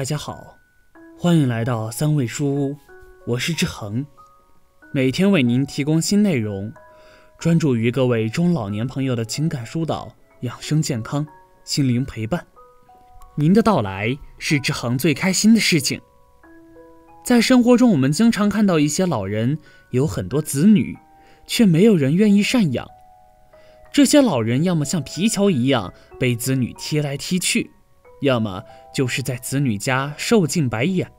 大家好，欢迎来到三味书屋，我是志恒，每天为您提供新内容，专注于各位中老年朋友的情感疏导、养生健康、心灵陪伴。您的到来是志恒最开心的事情。在生活中，我们经常看到一些老人有很多子女，却没有人愿意赡养。这些老人要么像皮球一样被子女踢来踢去。要么就是在子女家受尽白眼。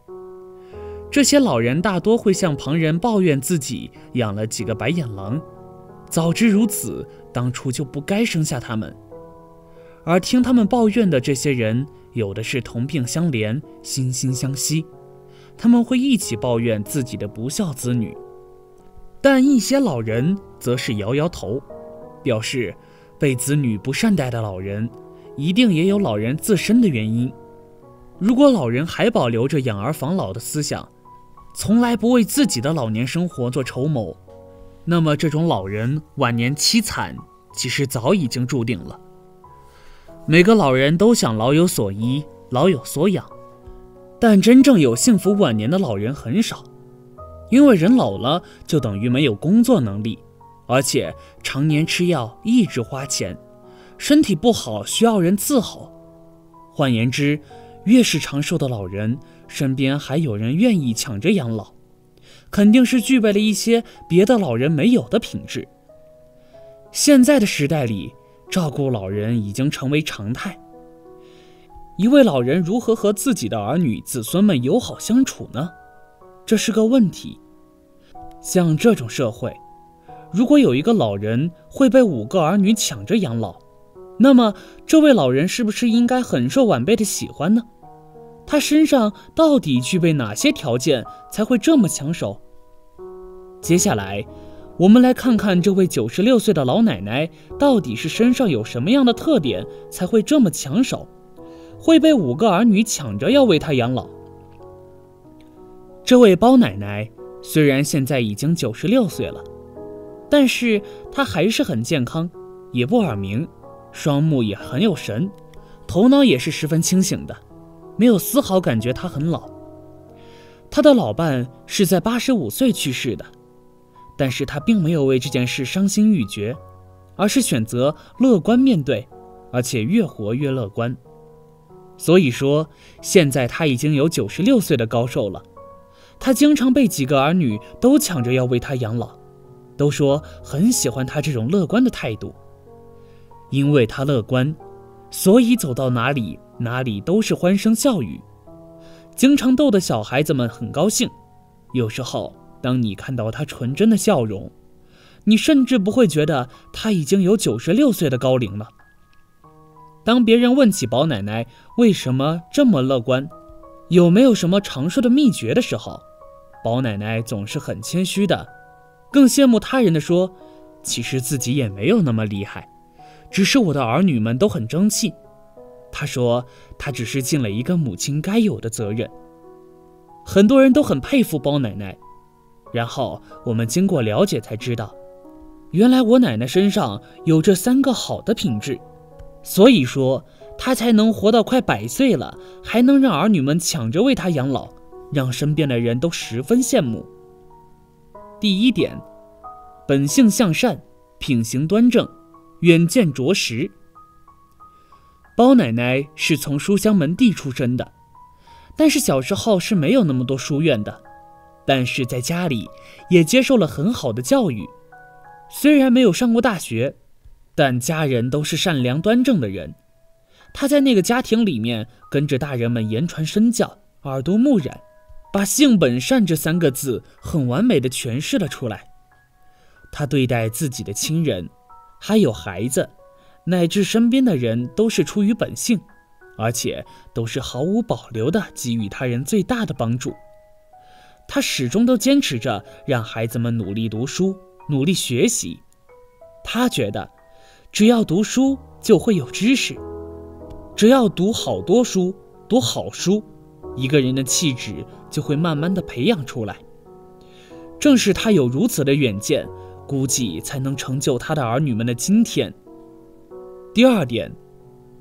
这些老人大多会向旁人抱怨自己养了几个白眼狼，早知如此，当初就不该生下他们。而听他们抱怨的这些人，有的是同病相怜、惺惺相惜，他们会一起抱怨自己的不孝子女；但一些老人则是摇摇头，表示被子女不善待的老人。一定也有老人自身的原因。如果老人还保留着养儿防老的思想，从来不为自己的老年生活做筹谋，那么这种老人晚年凄惨，其实早已经注定了。每个老人都想老有所依、老有所养，但真正有幸福晚年的老人很少，因为人老了就等于没有工作能力，而且常年吃药，一直花钱。身体不好需要人伺候，换言之，越是长寿的老人，身边还有人愿意抢着养老，肯定是具备了一些别的老人没有的品质。现在的时代里，照顾老人已经成为常态。一位老人如何和自己的儿女子孙们友好相处呢？这是个问题。像这种社会，如果有一个老人会被五个儿女抢着养老，那么，这位老人是不是应该很受晚辈的喜欢呢？他身上到底具备哪些条件才会这么抢手？接下来，我们来看看这位九十六岁的老奶奶到底是身上有什么样的特点才会这么抢手，会被五个儿女抢着要为她养老。这位包奶奶虽然现在已经九十六岁了，但是她还是很健康，也不耳鸣。双目也很有神，头脑也是十分清醒的，没有丝毫感觉他很老。他的老伴是在八十五岁去世的，但是他并没有为这件事伤心欲绝，而是选择乐观面对，而且越活越乐观。所以说，现在他已经有九十六岁的高寿了。他经常被几个儿女都抢着要为他养老，都说很喜欢他这种乐观的态度。因为他乐观，所以走到哪里哪里都是欢声笑语，经常逗得小孩子们很高兴。有时候，当你看到他纯真的笑容，你甚至不会觉得他已经有九十六岁的高龄了。当别人问起宝奶奶为什么这么乐观，有没有什么长寿的秘诀的时候，宝奶奶总是很谦虚的，更羡慕他人的说：“其实自己也没有那么厉害。”只是我的儿女们都很争气，他说他只是尽了一个母亲该有的责任。很多人都很佩服包奶奶，然后我们经过了解才知道，原来我奶奶身上有这三个好的品质，所以说她才能活到快百岁了，还能让儿女们抢着为她养老，让身边的人都十分羡慕。第一点，本性向善，品行端正。远见卓识。包奶奶是从书香门第出身的，但是小时候是没有那么多书院的，但是在家里也接受了很好的教育。虽然没有上过大学，但家人都是善良端正的人。她在那个家庭里面跟着大人们言传身教，耳濡目染，把“性本善”这三个字很完美的诠释了出来。她对待自己的亲人。还有孩子，乃至身边的人，都是出于本性，而且都是毫无保留的给予他人最大的帮助。他始终都坚持着让孩子们努力读书、努力学习。他觉得，只要读书就会有知识，只要读好多书、读好书，一个人的气质就会慢慢的培养出来。正是他有如此的远见。估计才能成就他的儿女们的今天。第二点，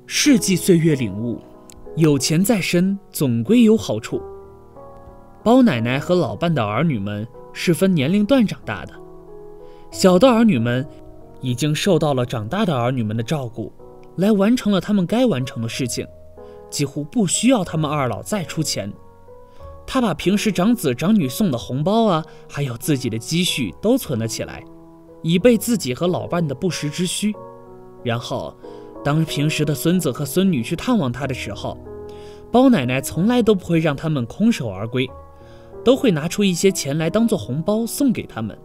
世纪岁月领悟，有钱在身，总归有好处。包奶奶和老伴的儿女们是分年龄段长大的，小的儿女们已经受到了长大的儿女们的照顾，来完成了他们该完成的事情，几乎不需要他们二老再出钱。他把平时长子长女送的红包啊，还有自己的积蓄都存了起来，以备自己和老伴的不时之需。然后，当平时的孙子和孙女去探望他的时候，包奶奶从来都不会让他们空手而归。都会拿出一些钱来当做红包送给他们，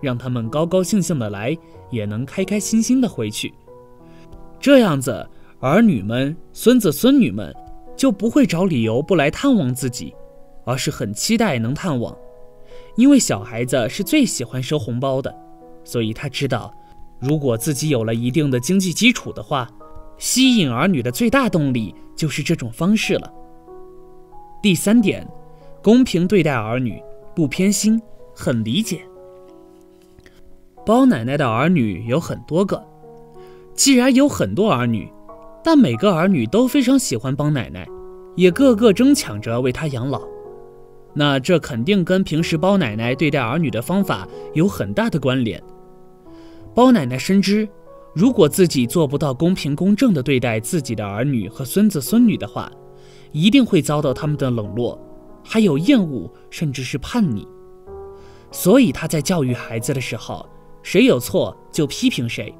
让他们高高兴兴的来，也能开开心心的回去。这样子，儿女们、孙子孙女们就不会找理由不来探望自己，而是很期待能探望。因为小孩子是最喜欢收红包的，所以他知道，如果自己有了一定的经济基础的话，吸引儿女的最大动力就是这种方式了。第三点。公平对待儿女，不偏心，很理解。包奶奶的儿女有很多个，既然有很多儿女，但每个儿女都非常喜欢包奶奶，也个个争抢着为她养老，那这肯定跟平时包奶奶对待儿女的方法有很大的关联。包奶奶深知，如果自己做不到公平公正地对待自己的儿女和孙子孙女的话，一定会遭到他们的冷落。还有厌恶，甚至是叛逆，所以她在教育孩子的时候，谁有错就批评谁，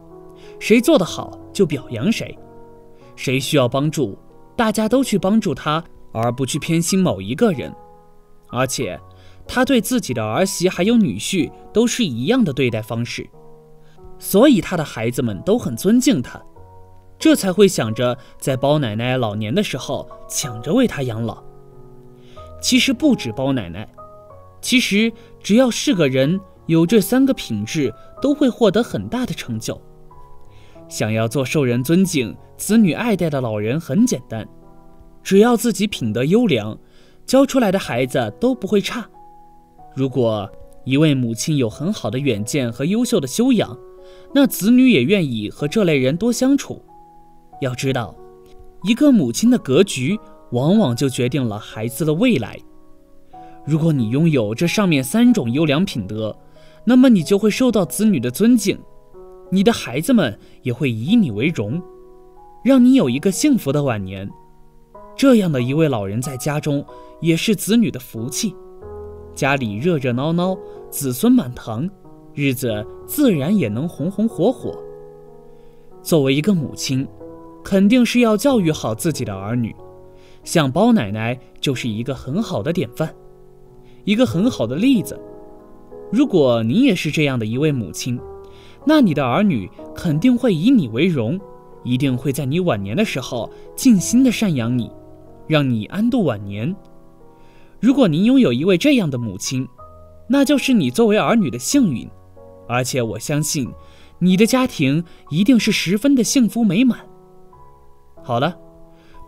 谁做得好就表扬谁，谁需要帮助，大家都去帮助他，而不去偏心某一个人。而且，他对自己的儿媳还有女婿都是一样的对待方式，所以他的孩子们都很尊敬他，这才会想着在包奶奶老年的时候抢着为他养老。其实不止包奶奶，其实只要是个人有这三个品质，都会获得很大的成就。想要做受人尊敬、子女爱戴的老人很简单，只要自己品德优良，教出来的孩子都不会差。如果一位母亲有很好的远见和优秀的修养，那子女也愿意和这类人多相处。要知道，一个母亲的格局。往往就决定了孩子的未来。如果你拥有这上面三种优良品德，那么你就会受到子女的尊敬，你的孩子们也会以你为荣，让你有一个幸福的晚年。这样的一位老人在家中，也是子女的福气，家里热热闹闹，子孙满堂，日子自然也能红红火火。作为一个母亲，肯定是要教育好自己的儿女。像包奶奶就是一个很好的典范，一个很好的例子。如果你也是这样的一位母亲，那你的儿女肯定会以你为荣，一定会在你晚年的时候尽心的赡养你，让你安度晚年。如果您拥有一位这样的母亲，那就是你作为儿女的幸运，而且我相信，你的家庭一定是十分的幸福美满。好了。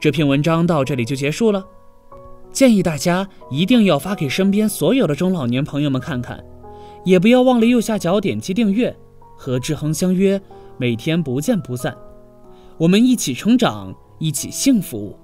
这篇文章到这里就结束了，建议大家一定要发给身边所有的中老年朋友们看看，也不要忘了右下角点击订阅，和志恒相约，每天不见不散，我们一起成长，一起幸福。